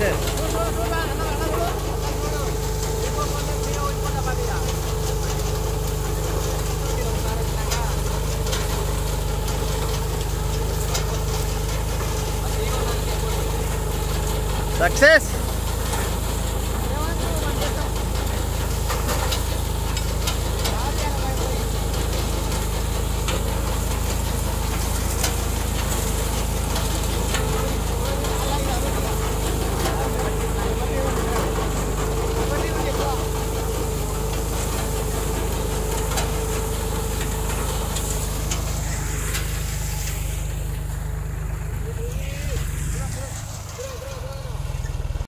Peter. Success!